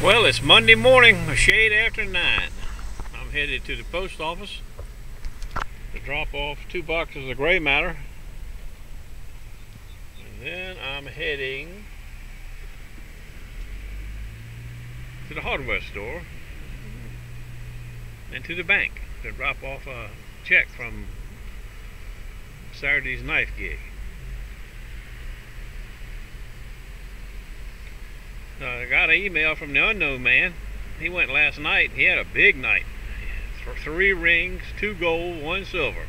Well, it's Monday morning, a shade after 9. I'm headed to the post office to drop off two boxes of gray matter. And then I'm heading to the hardware store and to the bank to drop off a check from Saturday's knife gig. Uh, I got an email from the unknown man. He went last night. He had a big night. Three rings, two gold, one silver.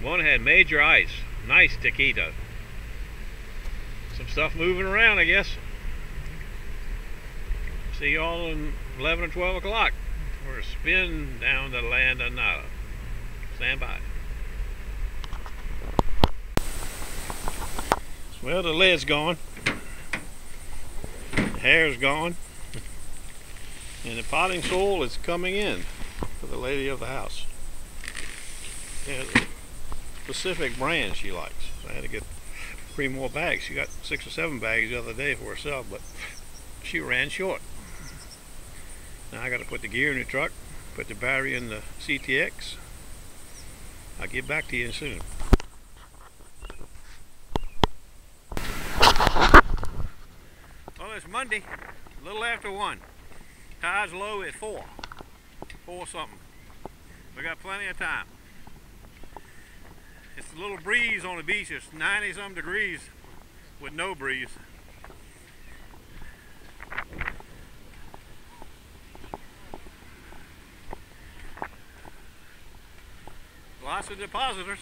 One had major ice. Nice taquito. Some stuff moving around, I guess. See y'all in 11 or 12 o'clock for a spin down the land of Nada. Stand by. Well, the lead's gone hair's gone and the potting soil is coming in for the lady of the house. There's a specific brand she likes. So I had to get three more bags. She got six or seven bags the other day for herself, but she ran short. Now I got to put the gear in the truck, put the battery in the CTX. I'll get back to you soon. Well, it's Monday, a little after one. Tide's low at four, four something. We got plenty of time. It's a little breeze on the beach. It's 90 some degrees with no breeze. Lots of depositors.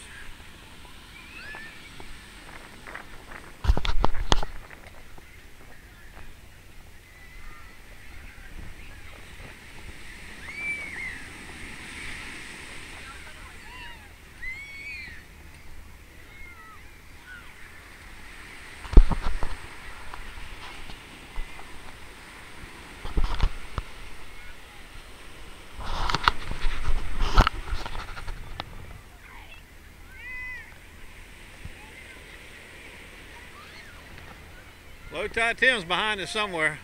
Low tide Tim's behind us somewhere.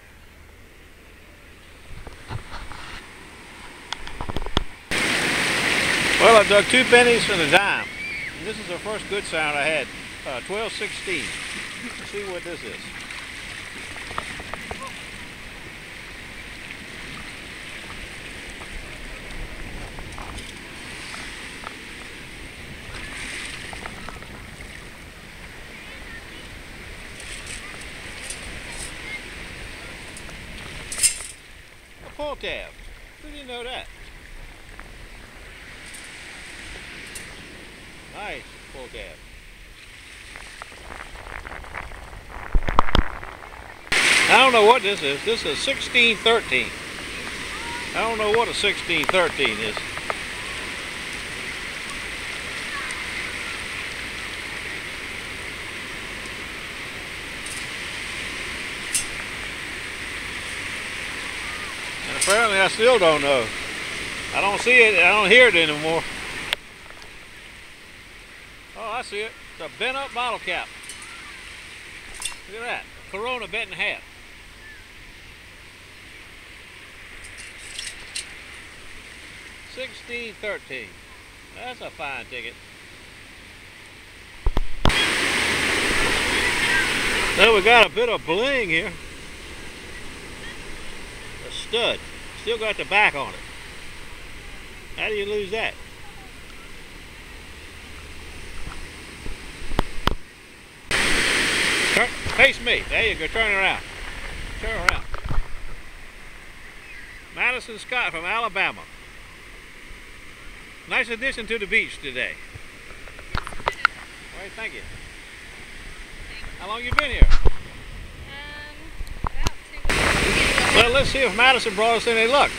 Well, I've dug two pennies and a dime. And this is the first good sound I had. Uh, 1216. Let's see what this is. A pull tab. Who didn't know that? Nice pull tab. I don't know what this is. This is 1613. I don't know what a 1613 is. And apparently I still don't know. I don't see it, I don't hear it anymore. Oh, I see it. It's a bent up bottle cap. Look at that. Corona bent in half. Sixteen thirteen. That's a fine ticket. Now we got a bit of bling here. A stud. Still got the back on it. How do you lose that? Turn, face me. There you go. Turn around. Turn around. Madison Scott from Alabama. Nice addition to the beach today. All right, thank you. How long you been here? Um, about two Well, let's see if Madison brought us any luck.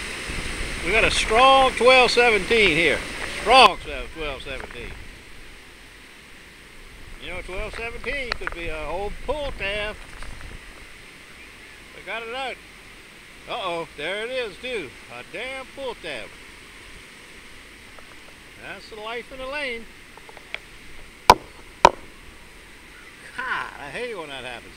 We got a strong 1217 here. Strong 1217. You know, 1217 could be an old pull tab. We got it out. Uh-oh, there it is too. A damn pull tab. That's the life in the lane. God, I hate when that happens.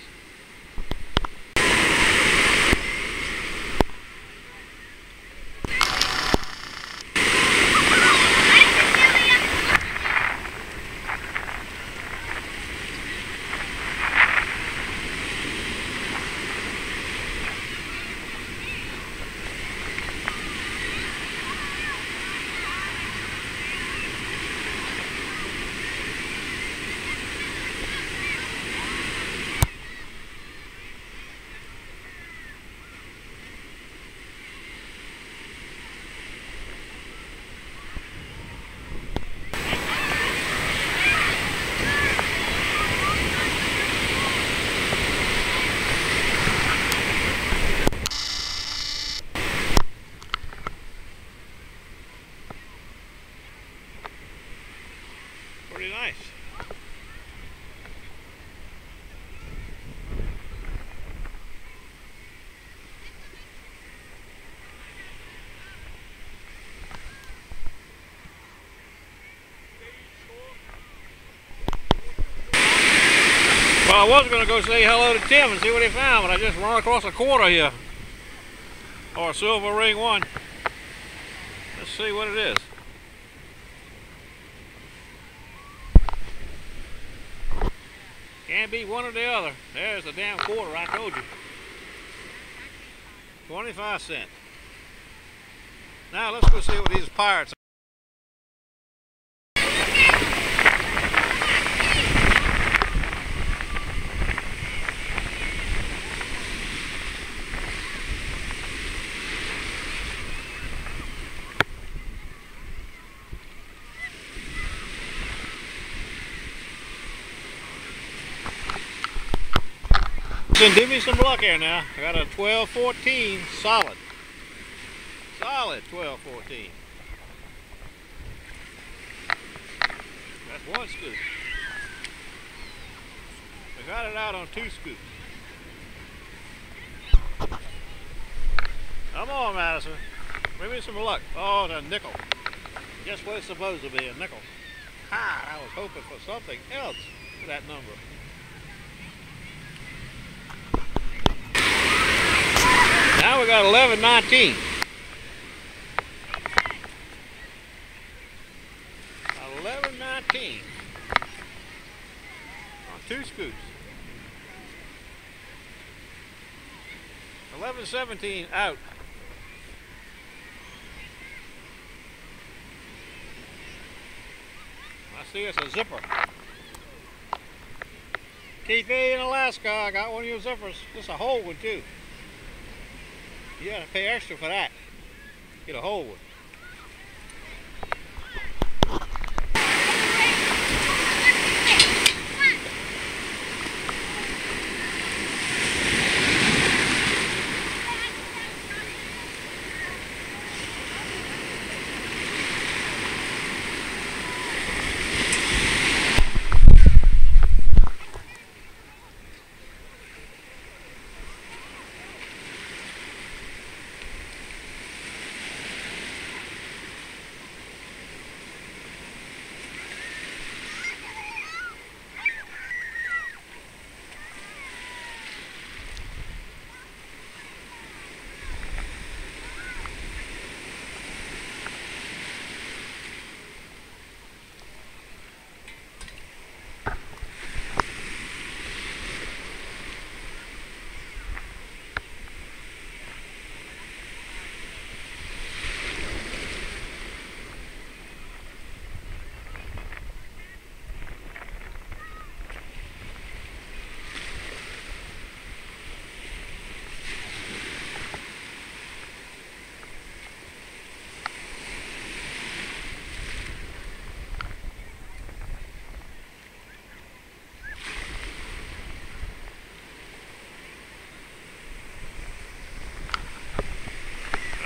I was going to go say hello to Tim and see what he found, but I just run across a quarter here. Or a silver ring one. Let's see what it is. Can't be one or the other. There's the damn quarter I told you. 25 cent. Now let's go see what these pirates Listen, give me some luck here now. I got a 12-14 solid. Solid 12-14. That's one scoop. I got it out on two scoops. Come on, Madison. Bring me some luck. Oh, the nickel. Guess what it's supposed to be, a nickel. Ha, I was hoping for something else for that number. Now we got 11.19. 11.19 on two scoops. 11.17 out. I see it's a zipper. Keith A in Alaska, I got one of your zippers. It's a whole one too. You gotta pay extra for that. Get a whole one.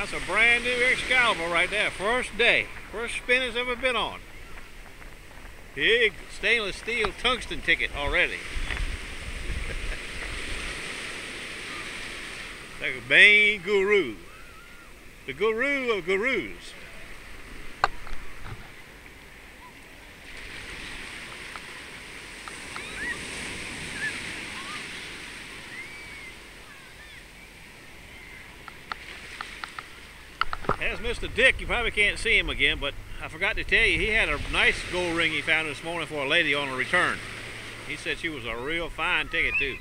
That's a brand new Excalibur right there. First day. First spin it's ever been on. Big stainless steel tungsten ticket already. like a Bane Guru. The guru of gurus. There's Mr. Dick. You probably can't see him again, but I forgot to tell you, he had a nice gold ring he found this morning for a lady on a return. He said she was a real fine ticket, too.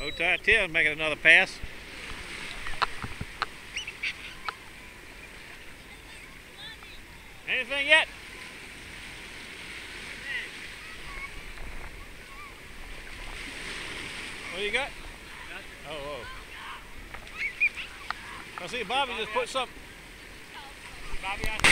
Otai Tim making another pass. Anything yet? What do you got? Oh, oh. I see Bobby just put some. Bobby,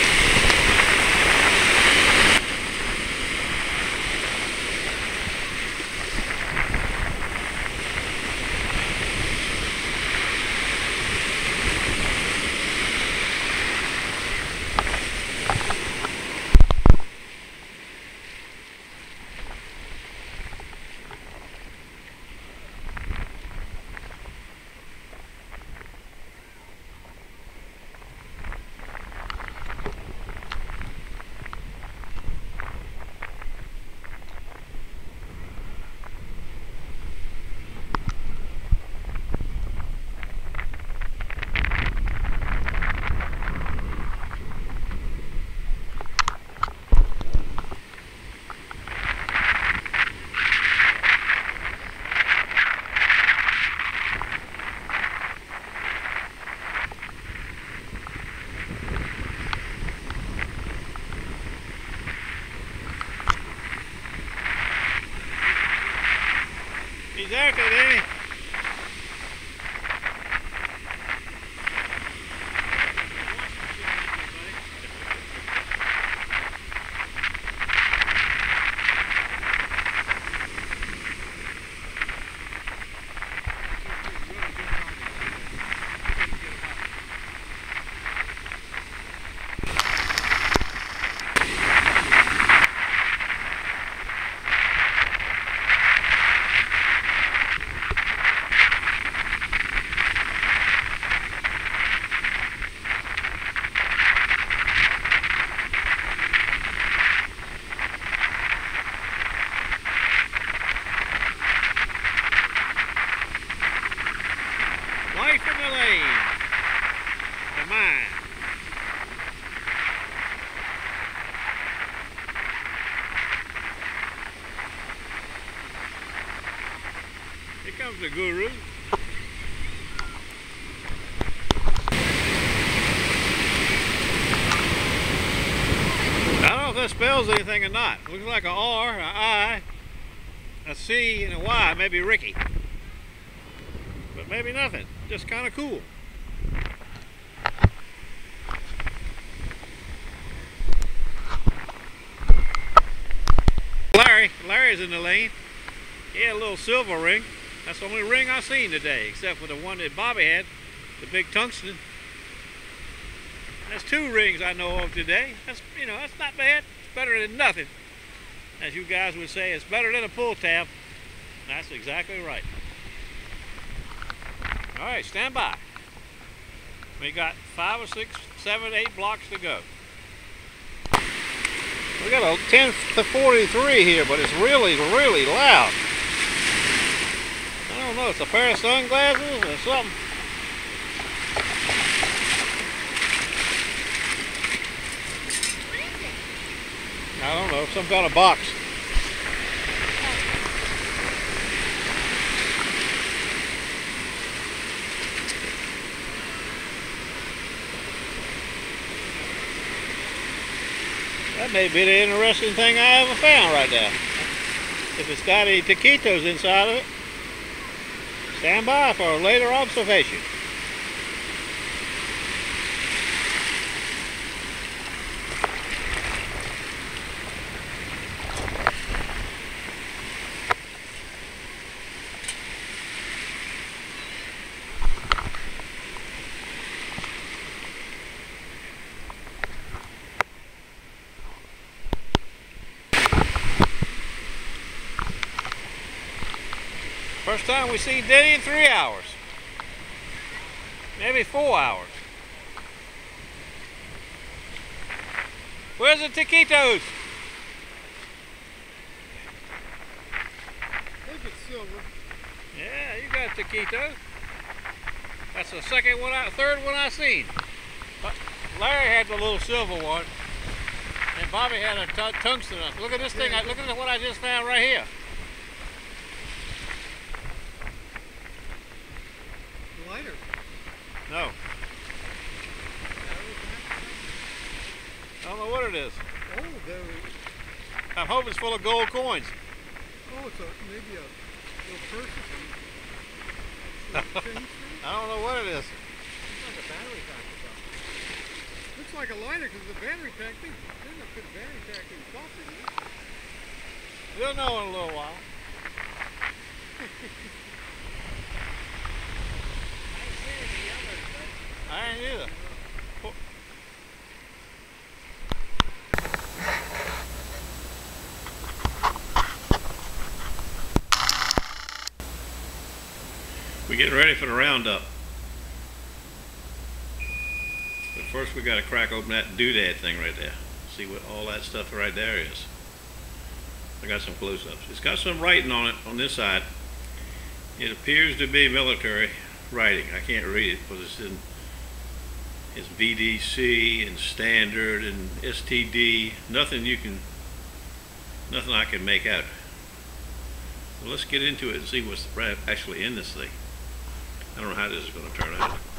not. Looks like a R, a I, a C, and a Y. Maybe Ricky but maybe nothing. Just kind of cool. Larry, Larry's in the lane. He had a little silver ring. That's the only ring I've seen today, except for the one that Bobby had, the big tungsten. That's two rings I know of today. That's you know that's not bad. Better than nothing. As you guys would say, it's better than a pull tab. That's exactly right. All right, stand by. We got five or six, seven, eight blocks to go. We got a 10 to 43 here, but it's really, really loud. I don't know, it's a pair of sunglasses or something. What is it? I don't know, some kind of box. That may be the interesting thing I ever found right there. If it's got any taquitos inside of it, stand by for a later observation. First time we seen Denny in three hours. Maybe four hours. Where's the taquitos? think it's silver. Yeah, you got taquito. That's the second one, I, third one I seen. Larry had the little silver one, and Bobby had a tu- tungsten. one. Look at this thing. Look at what I just found right here. Lighter. No, I don't know what it is. Oh, there. I'm hoping it's full of gold coins. Oh, it's a maybe a little purse or something. Little chain string? I don't know what it is. Looks like a battery pack or something. Looks like a lighter because the battery pack thing. There's a good battery pack in it? We'll know in a little while. I ain't either. We're getting ready for the roundup. But first we gotta crack open that doodad thing right there. See what all that stuff right there is. I got some close-ups. It's got some writing on it on this side. It appears to be military writing. I can't read it because it's in it's VDC and standard and STD. Nothing you can, nothing I can make out. So let's get into it and see what's actually in this thing. I don't know how this is going to turn out.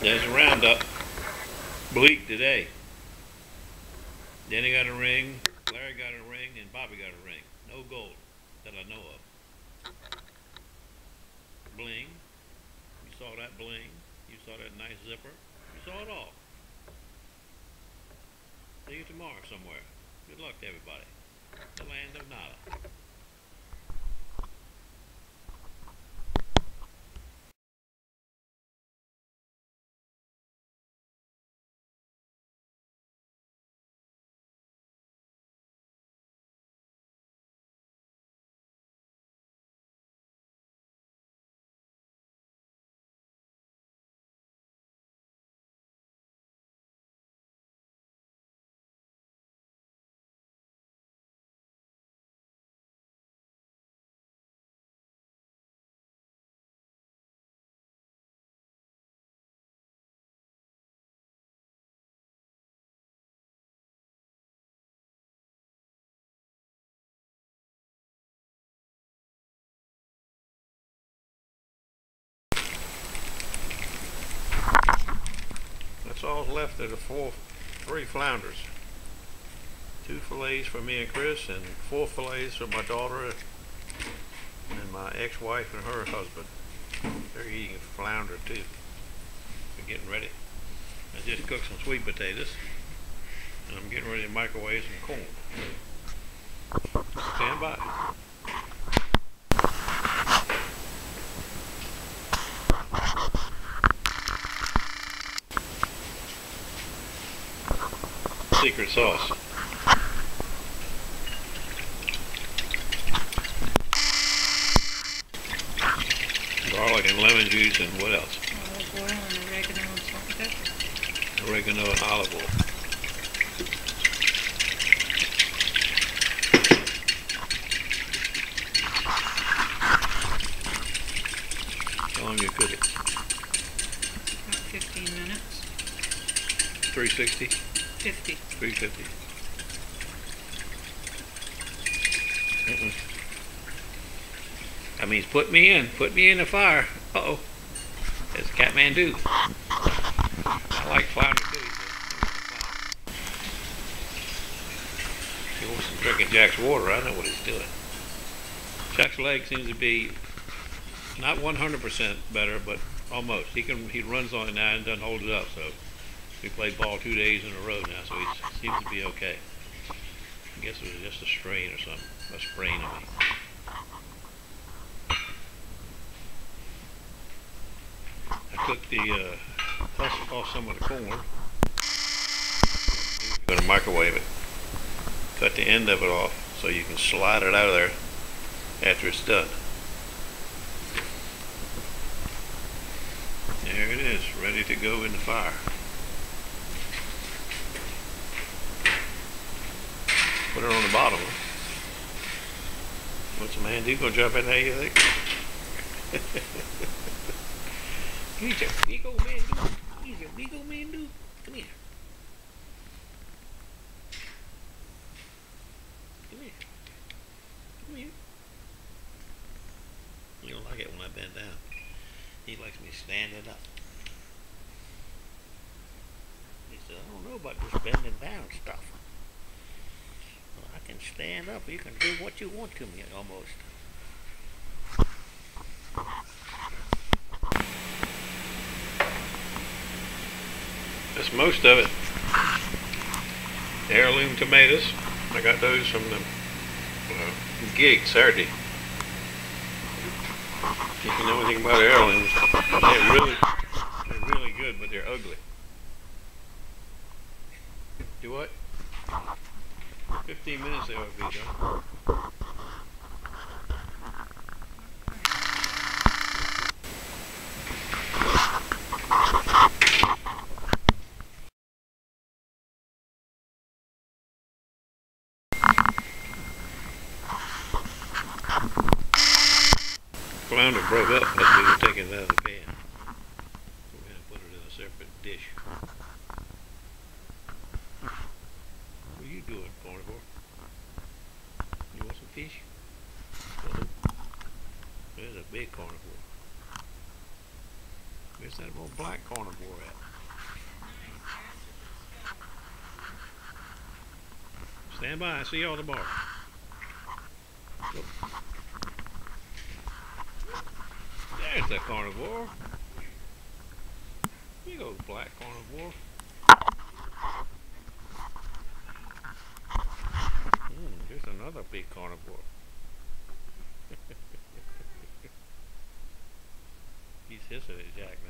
There's a roundup. Bleak today. Danny got a ring, Larry got a ring, and Bobby got a ring. No gold that I know of. Bling. You saw that bling. You saw that nice zipper. You saw it all. See you tomorrow somewhere. Good luck to everybody. The land of nada. All left of the four, three flounders. Two fillets for me and Chris, and four fillets for my daughter and my ex-wife and her husband. They're eating flounder too. We're getting ready. I just cooked some sweet potatoes, and I'm getting ready to microwave some corn. Stand by. Secret sauce. Garlic and lemon juice and what else? Olive oil and oregano and salt and pepper. Oregano and olive oil. How long you cook it? About fifteen minutes. 360? Fifty. 350? Mm-mm. That means put me in. Put me in the fire. Uh-oh. As Catmandu. I like flounder too. He wants to drinking Jack's water. I know what he's doing. Jack's leg seems to be not 100% better, but almost. He can he runs on it now and doesn't hold it up. So we played ball two days in a row now, so he seems to be okay. I guess it was just a strain or something, a sprain. I mean. I took the uh, husk off some of the corn. Going to microwave it. Cut the end of it off so you can slide it out of there after it's done. There it is, ready to go in the fire. Put it on the bottom. What's the man do? Gonna jump in there, you think? He's a big old man, dude. He's a big old man, dude. Come here. Come here. Come here. You don't like it when I bend down. He likes me standing up. He said, I don't know about this bending down stuff. Can stand up. You can do what you want to me, almost. That's most of it. Heirloom tomatoes. I got those from the uh, gig Saturday. If you know anything about heirlooms, they're really, they're really good, but they're ugly. Do what? 15 minutes they would be done. Flounder broke up as we were taking it out of the pan. We're gonna put it in a separate dish. What are you doing, carnivore? You want some fish? Uh-oh. There's a big carnivore. Where's that little black carnivore at? Stand by, I see you the bar. Look. There's the carnivore. Here goes black carnivore. Hmm, there's another big carnivore. Hissing at Jack now.